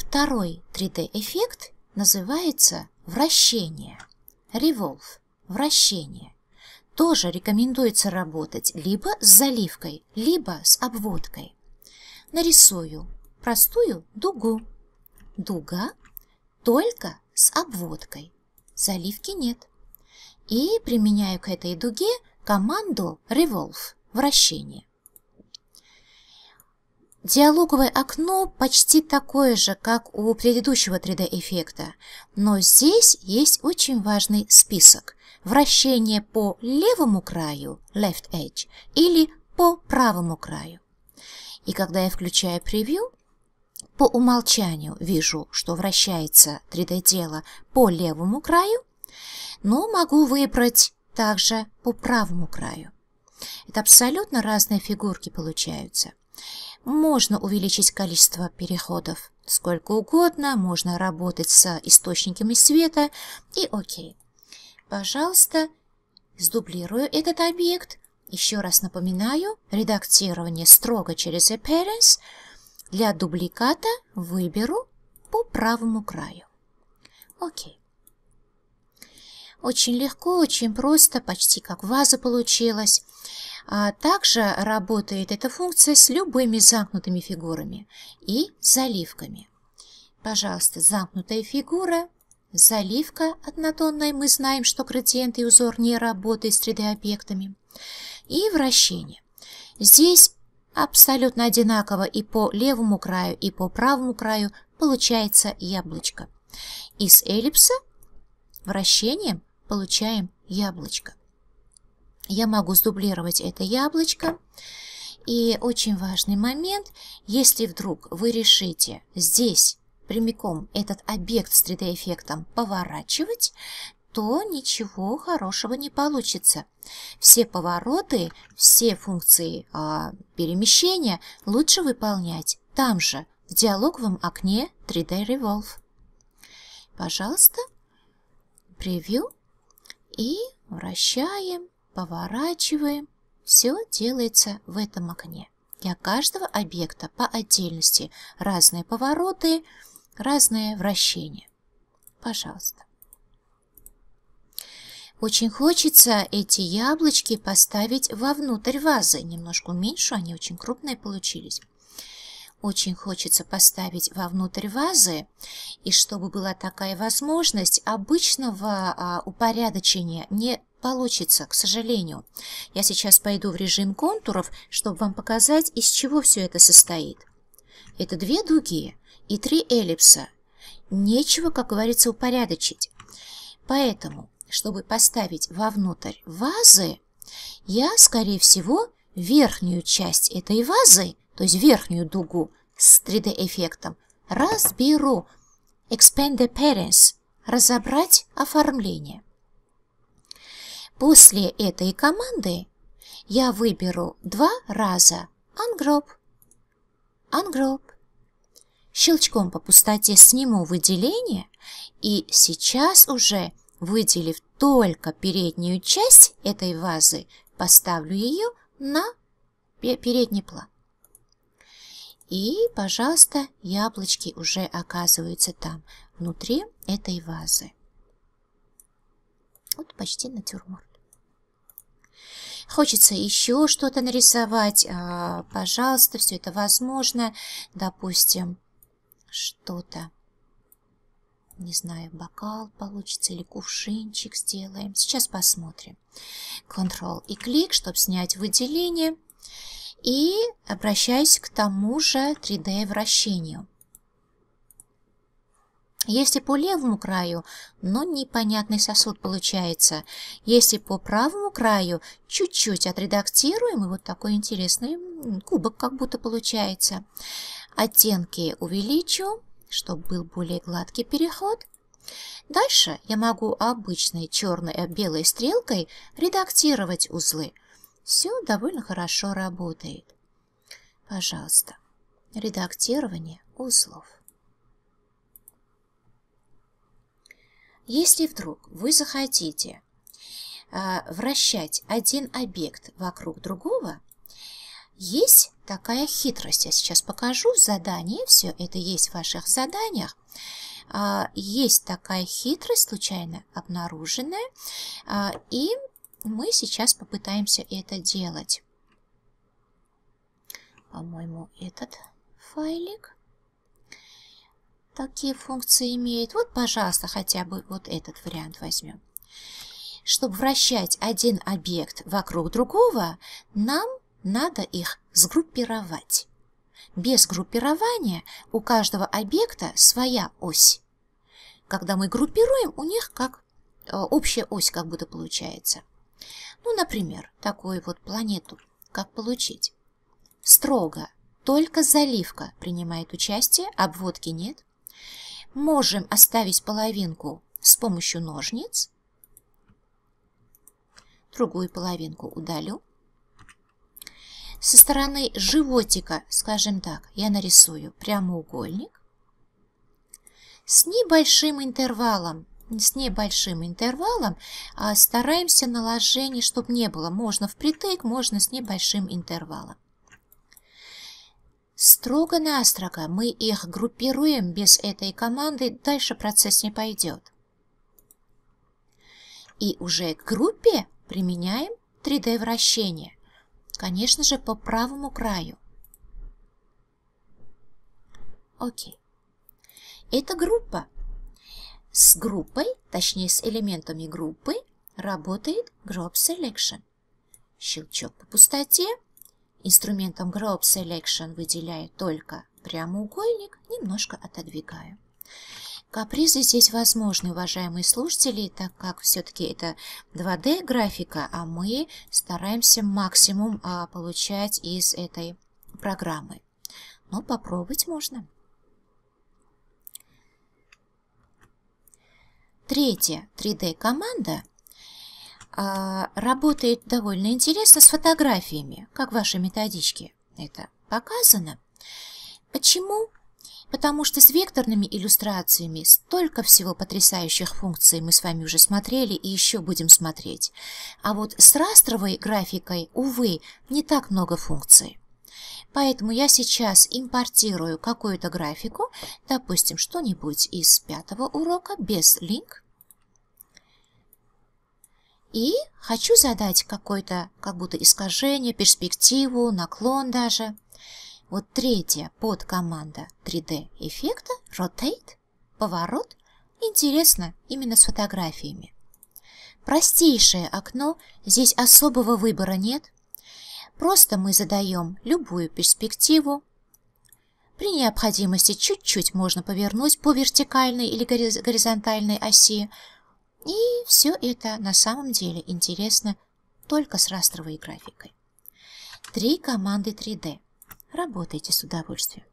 Второй 3D-эффект называется вращение. Revolve – вращение. Тоже рекомендуется работать либо с заливкой, либо с обводкой. Нарисую простую дугу. Дуга только с обводкой. Заливки нет. И применяю к этой дуге команду Revolve – вращение. Диалоговое окно почти такое же, как у предыдущего 3D-эффекта, но здесь есть очень важный список. Вращение по левому краю, left edge, или по правому краю. И когда я включаю превью, по умолчанию вижу, что вращается 3D-дело по левому краю, но могу выбрать также по правому краю. Это абсолютно разные фигурки получаются. Можно увеличить количество переходов сколько угодно, можно работать с источниками света и окей. Пожалуйста, сдублирую этот объект. Еще раз напоминаю, редактирование строго через Appearance. Для дубликата выберу по правому краю. Окей. Очень легко, очень просто, почти как ваза получилась. А также работает эта функция с любыми замкнутыми фигурами и заливками. Пожалуйста, замкнутая фигура, заливка однотонная, мы знаем, что градиент и узор не работает с 3D-объектами, и вращение. Здесь абсолютно одинаково и по левому краю, и по правому краю получается яблочко. Из эллипса вращением получаем яблочко я могу сдублировать это яблочко. И очень важный момент, если вдруг вы решите здесь прямиком этот объект с 3D-эффектом поворачивать, то ничего хорошего не получится. Все повороты, все функции а, перемещения лучше выполнять там же, в диалоговом окне 3D Revolve. Пожалуйста, превью и вращаем поворачиваем. Все делается в этом окне. Для каждого объекта по отдельности разные повороты, разное вращение. Пожалуйста. Очень хочется эти яблочки поставить вовнутрь вазы. Немножко уменьшу, они очень крупные получились. Очень хочется поставить вовнутрь вазы, и чтобы была такая возможность, обычного а, упорядочения не получится, к сожалению. Я сейчас пойду в режим контуров, чтобы вам показать, из чего все это состоит. Это две дуги и три эллипса. Нечего, как говорится, упорядочить. Поэтому, чтобы поставить вовнутрь вазы, я, скорее всего, верхнюю часть этой вазы, то есть верхнюю дугу с 3D-эффектом, разберу. Expand Appearance. Разобрать оформление. После этой команды я выберу два раза Ungroup, Ungroup. Щелчком по пустоте сниму выделение и сейчас уже, выделив только переднюю часть этой вазы, поставлю ее на передний план. И, пожалуйста, яблочки уже оказываются там, внутри этой вазы. Вот почти натюрморт. Хочется еще что-то нарисовать, а, пожалуйста, все это возможно. Допустим, что-то, не знаю, бокал получится или кувшинчик сделаем. Сейчас посмотрим. Ctrl и клик, чтобы снять выделение. И обращаюсь к тому же 3D вращению. Если по левому краю, но непонятный сосуд получается. Если по правому краю, чуть-чуть отредактируем, и вот такой интересный кубок как будто получается. Оттенки увеличу, чтобы был более гладкий переход. Дальше я могу обычной черной и белой стрелкой редактировать узлы. Все довольно хорошо работает. Пожалуйста, редактирование узлов. Если вдруг вы захотите э, вращать один объект вокруг другого, есть такая хитрость. Я сейчас покажу задание. Все это есть в ваших заданиях. А, есть такая хитрость, случайно обнаруженная. А, и мы сейчас попытаемся это делать. По-моему, этот файлик такие функции имеет. Вот, пожалуйста, хотя бы вот этот вариант возьмем. Чтобы вращать один объект вокруг другого, нам надо их сгруппировать. Без группирования у каждого объекта своя ось. Когда мы группируем, у них как э, общая ось как будто получается. Ну, например, такую вот планету. Как получить? Строго. Только заливка принимает участие, обводки нет. Можем оставить половинку с помощью ножниц. Другую половинку удалю. Со стороны животика, скажем так, я нарисую прямоугольник с небольшим интервалом. С небольшим интервалом а стараемся наложение, чтобы не было. Можно впритык, можно с небольшим интервалом. Строго-настрого мы их группируем без этой команды, дальше процесс не пойдет. И уже к группе применяем 3D вращение. Конечно же, по правому краю. Окей. Это группа. С группой, точнее с элементами группы, работает Group Selection. Щелчок по пустоте. Инструментом Group Selection выделяю только прямоугольник, немножко отодвигаю. Капризы здесь возможны, уважаемые слушатели, так как все-таки это 2D графика, а мы стараемся максимум а, получать из этой программы. Но попробовать можно. Третья 3D команда а, работает довольно интересно с фотографиями, как в вашей методичке это показано. Почему? Потому что с векторными иллюстрациями столько всего потрясающих функций мы с вами уже смотрели и еще будем смотреть. А вот с растровой графикой, увы, не так много функций. Поэтому я сейчас импортирую какую-то графику, допустим, что-нибудь из пятого урока без линк. И хочу задать какое-то как будто искажение, перспективу, наклон даже. Вот третья подкоманда 3D эффекта Rotate, поворот, интересно именно с фотографиями. Простейшее окно, здесь особого выбора нет. Просто мы задаем любую перспективу. При необходимости чуть-чуть можно повернуть по вертикальной или горизонтальной оси. И все это на самом деле интересно только с растровой графикой. Три команды 3D. Работайте с удовольствием.